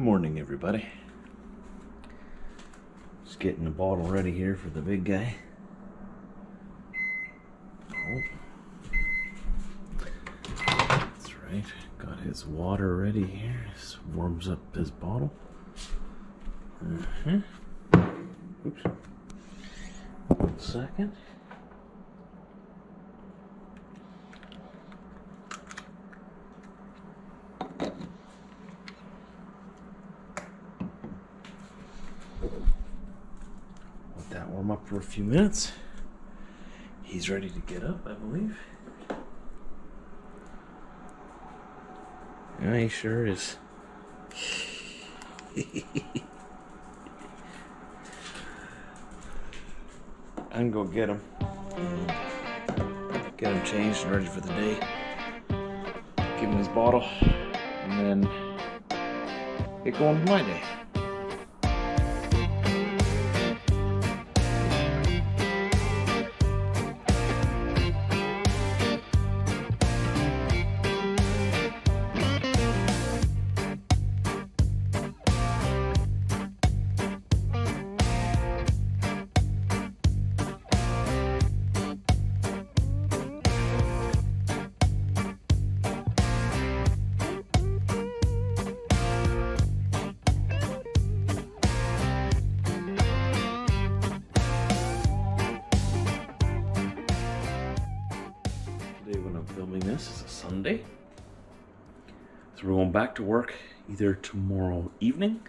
Morning, everybody. Just getting the bottle ready here for the big guy. Oh. That's right. Got his water ready here. Just warms up his bottle. Uh-huh. Oops. One second. Let that warm up for a few minutes. He's ready to get up, I believe. Yeah, he sure is. I'm gonna get him. Get him changed and ready for the day. Give him his bottle, and then get going with my day. Going back to work either tomorrow evening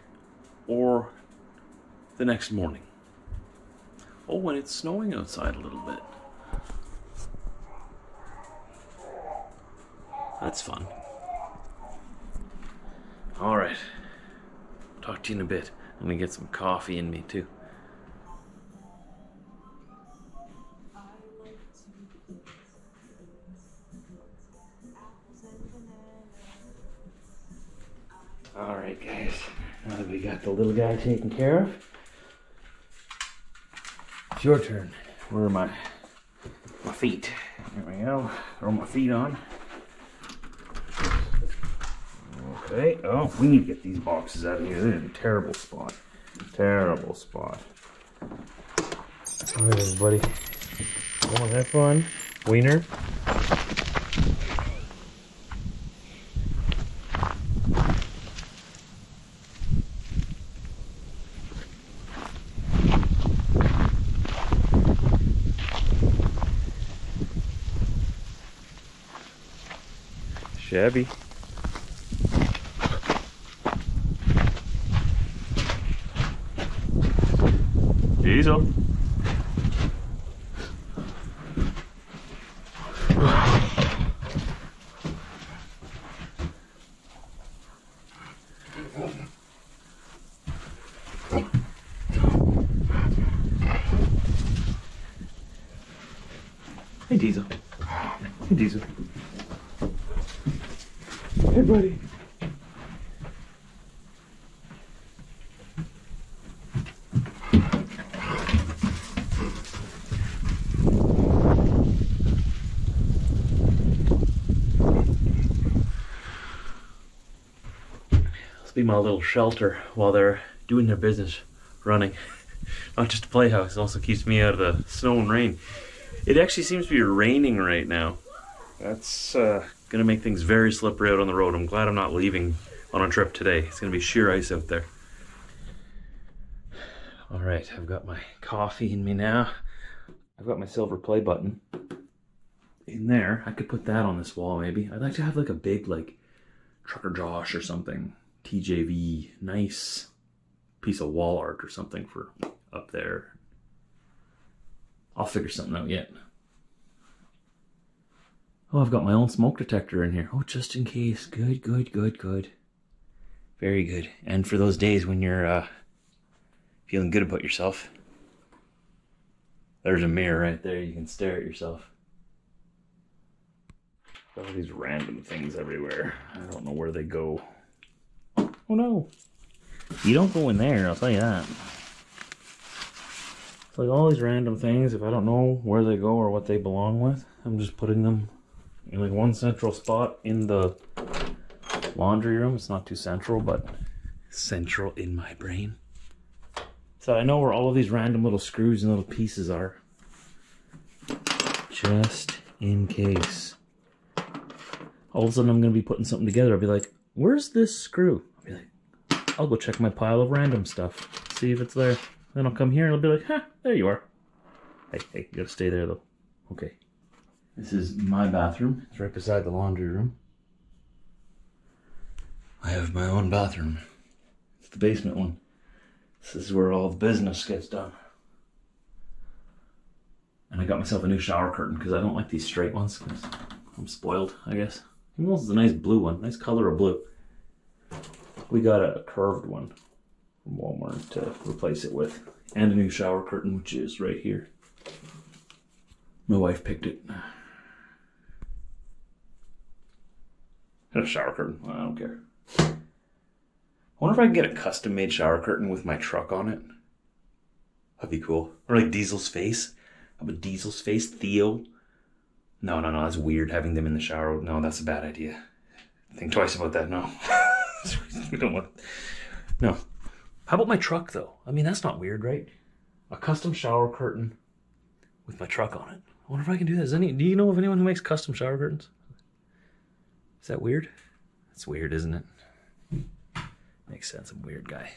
or the next morning. Oh, when it's snowing outside a little bit. That's fun. All right. Talk to you in a bit. I'm gonna get some coffee in me too. Right, guys. Now that we got the little guy taken care of, it's your turn. Where are my my feet? There we go. Throw my feet on. Okay. Oh, we need to get these boxes out of here. They're in a terrible spot. Terrible spot. All right, everybody. Come on, have fun. Wiener. Shabby. Diesel. Hey, Diesel. Hey, Diesel. Hey, buddy. This will be my little shelter while they're doing their business, running. Not just a playhouse, it also keeps me out of the snow and rain. It actually seems to be raining right now. That's uh, gonna make things very slippery out on the road. I'm glad I'm not leaving on a trip today. It's gonna be sheer ice out there. All right, I've got my coffee in me now. I've got my silver play button in there. I could put that on this wall maybe. I'd like to have like a big like Trucker Josh or something. TJV, nice piece of wall art or something for up there. I'll figure something out yet. Oh, I've got my own smoke detector in here. Oh, just in case. Good, good, good, good. Very good. And for those days when you're uh, feeling good about yourself, there's a mirror right there. You can stare at yourself. All these random things everywhere. I don't know where they go. Oh no. You don't go in there, I'll tell you that. It's like all these random things, if I don't know where they go or what they belong with, I'm just putting them in like one central spot in the laundry room. It's not too central, but central in my brain. So I know where all of these random little screws and little pieces are. Just in case. All of a sudden I'm going to be putting something together. I'll be like, where's this screw? I'll be like, I'll go check my pile of random stuff. See if it's there. Then I'll come here and I'll be like, huh, there you are. Hey, hey, you gotta stay there though. Okay. This is my bathroom. It's right beside the laundry room. I have my own bathroom. It's the basement one. This is where all the business gets done. And I got myself a new shower curtain because I don't like these straight ones. 'cause I'm spoiled, I guess. This is a nice blue one, nice color of blue. We got a curved one from Walmart to replace it with, and a new shower curtain, which is right here. My wife picked it. A shower curtain. I don't care. I wonder if I can get a custom made shower curtain with my truck on it. That'd be cool. Or like Diesel's face. I'm about Diesel's face? Theo. No, no, no. That's weird having them in the shower. No, that's a bad idea. Think twice about that. No. we don't want. No. How about my truck though? I mean, that's not weird, right? A custom shower curtain with my truck on it. I wonder if I can do that. Is any? Do you know of anyone who makes custom shower curtains? Is that weird? That's weird, isn't it? Makes sense. I'm a weird guy.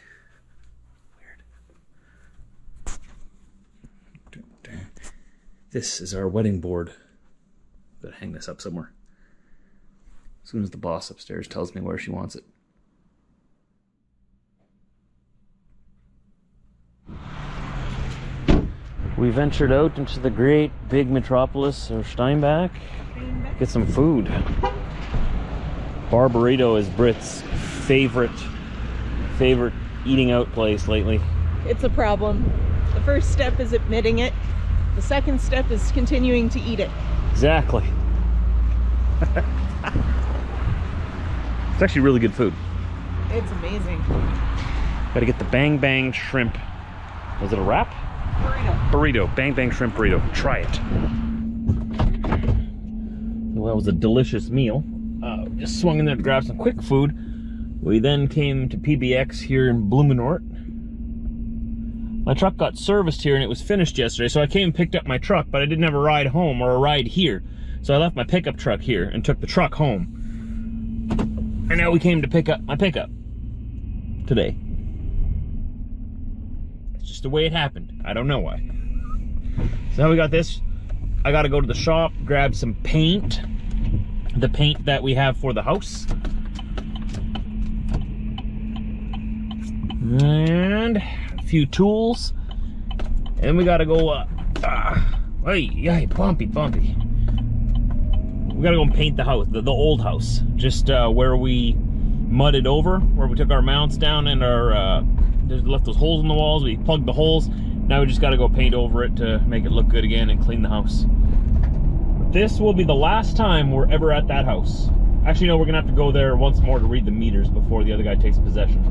Weird. This is our wedding board. Gotta hang this up somewhere. As soon as the boss upstairs tells me where she wants it. We ventured out into the great big metropolis of Steinbach. Get some food. Bar Burrito is Brit's favorite favorite eating out place lately. It's a problem. The first step is admitting it. The second step is continuing to eat it. Exactly. it's actually really good food. It's amazing. Gotta get the bang bang shrimp. Was it a wrap? Burrito. Burrito. Bang bang shrimp burrito. Try it. Well, that was a delicious meal. Uh, just swung in there to grab some quick food. We then came to PBX here in Blumenort. My truck got serviced here and it was finished yesterday, so I came and picked up my truck, but I didn't have a ride home or a ride here. So I left my pickup truck here and took the truck home. And now we came to pick up my pickup today. It's just the way it happened. I don't know why. So now we got this. I gotta go to the shop, grab some paint. The paint that we have for the house. And a few tools. And we gotta go, uh, uh hey, yeah, bumpy, bumpy. We gotta go and paint the house, the, the old house. Just uh, where we mudded over, where we took our mounts down and our, uh, just left those holes in the walls. We plugged the holes. Now we just gotta go paint over it to make it look good again and clean the house. This will be the last time we're ever at that house. Actually, no, we're gonna have to go there once more to read the meters before the other guy takes possession.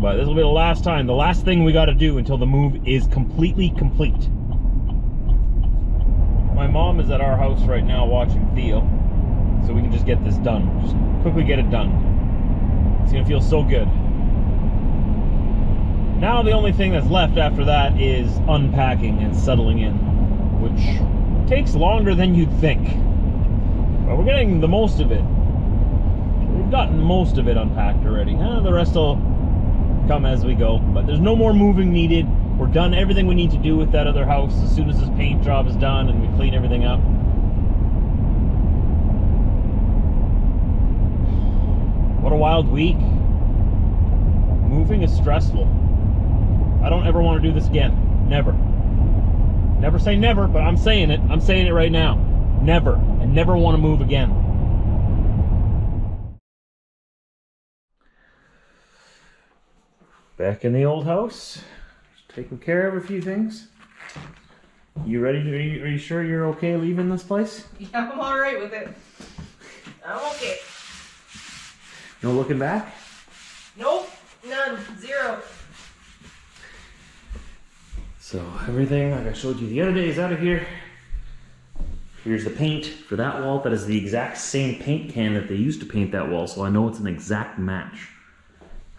But this will be the last time, the last thing we gotta do until the move is completely complete. My mom is at our house right now watching Theo, so we can just get this done. Just quickly get it done. It's gonna feel so good. Now the only thing that's left after that is unpacking and settling in, which takes longer than you'd think. But we're getting the most of it. We've gotten most of it unpacked already. Eh, the rest will come as we go. But there's no more moving needed. We're done everything we need to do with that other house as soon as this paint job is done and we clean everything up. What a wild week. Moving is stressful. I don't ever want to do this again. Never. Never say never, but I'm saying it. I'm saying it right now. Never. I never want to move again. Back in the old house, taking care of a few things. You ready? To, are, you, are you sure you're okay leaving this place? Yeah, I'm all right with it. I'm okay. No looking back? Nope, none, zero. So everything like I showed you the other day is out of here. Here's the paint for that wall. That is the exact same paint can that they used to paint that wall, so I know it's an exact match.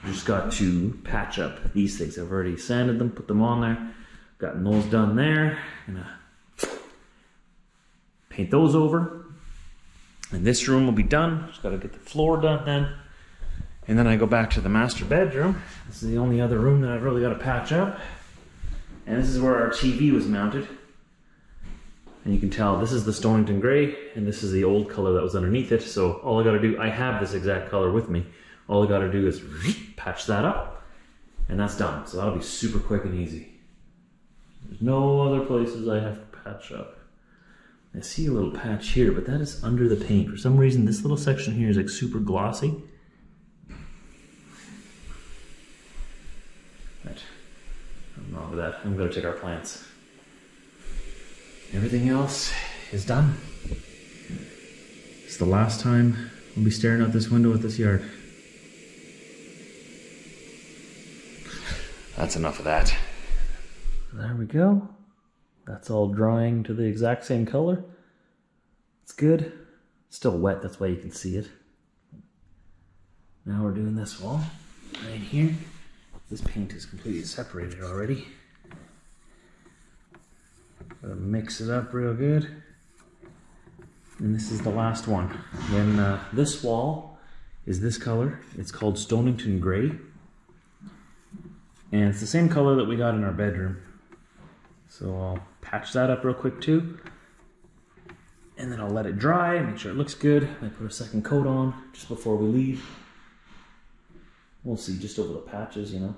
Just got to patch up these things. I've already sanded them, put them on there, gotten those done there. Gonna uh, paint those over. And this room will be done. Just gotta get the floor done then. And then I go back to the master bedroom. This is the only other room that I've really got to patch up. And this is where our TV was mounted. And you can tell this is the Stonington Gray, and this is the old color that was underneath it. So all I gotta do, I have this exact color with me. All I gotta do is patch that up, and that's done. So that'll be super quick and easy. There's no other places I have to patch up. I see a little patch here, but that is under the paint. For some reason, this little section here is like super glossy. Right. I'm wrong with that. I'm gonna take our plants. Everything else is done. It's the last time we'll be staring out this window at this yard. That's enough of that. There we go. That's all drying to the exact same color. It's good. Still wet, that's why you can see it. Now we're doing this wall right here. This paint is completely separated already. Gotta mix it up real good. And this is the last one. Then uh, this wall is this color. It's called Stonington Gray. And it's the same color that we got in our bedroom. So I'll patch that up real quick too. And then I'll let it dry, make sure it looks good. I put a second coat on just before we leave. We'll see just over the patches, you know.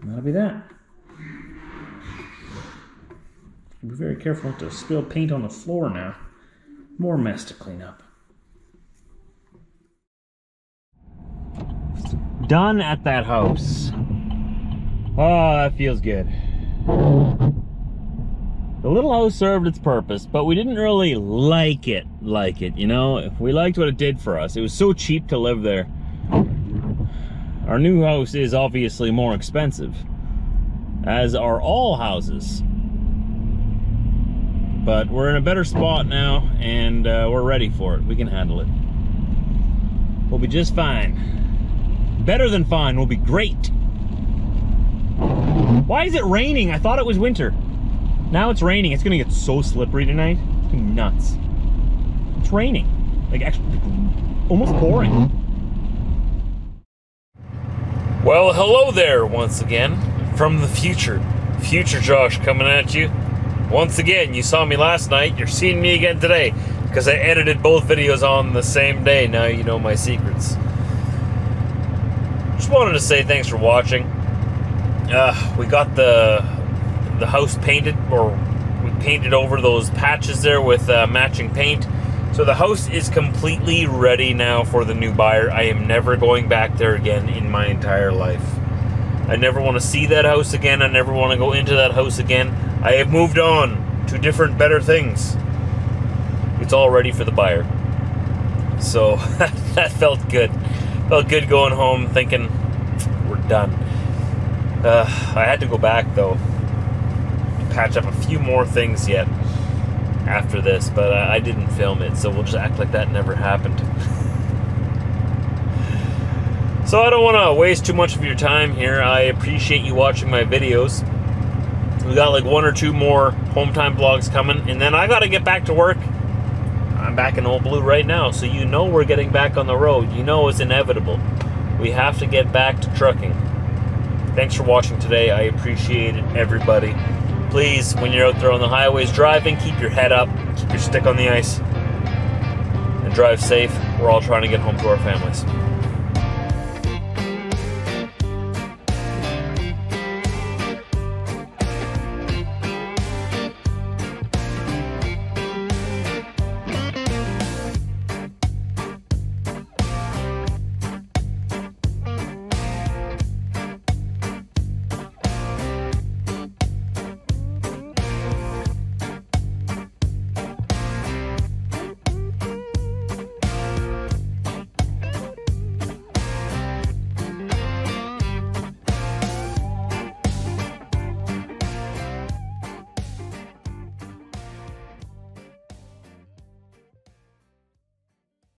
That'll be that. Be very careful not to spill paint on the floor now. More mess to clean up. Done at that house. Oh, that feels good. The little house served its purpose, but we didn't really like it like it, you know? We liked what it did for us. It was so cheap to live there. Our new house is obviously more expensive, as are all houses. But we're in a better spot now, and uh, we're ready for it. We can handle it. We'll be just fine. Better than fine, we'll be great. Why is it raining? I thought it was winter. Now it's raining. It's gonna get so slippery tonight. It's nuts. It's raining. Like actually almost pouring. Well, hello there once again from the future. Future Josh coming at you. Once again, you saw me last night. You're seeing me again today because I edited both videos on the same day. Now you know my secrets. Just wanted to say thanks for watching. Uh, we got the the house painted, or we painted over those patches there with uh, matching paint. So the house is completely ready now for the new buyer. I am never going back there again in my entire life. I never want to see that house again. I never want to go into that house again. I have moved on to different, better things. It's all ready for the buyer. So that felt good. Felt good going home thinking we're done. Uh, I had to go back though, patch up a few more things yet after this, but I, I didn't film it, so we'll just act like that never happened. so I don't want to waste too much of your time here. I appreciate you watching my videos. We got like one or two more home time vlogs coming, and then I got to get back to work. I'm back in Old Blue right now, so you know we're getting back on the road. You know it's inevitable. We have to get back to trucking. Thanks for watching today. I appreciate it, everybody. Please, when you're out there on the highways driving, keep your head up, keep your stick on the ice, and drive safe. We're all trying to get home to our families.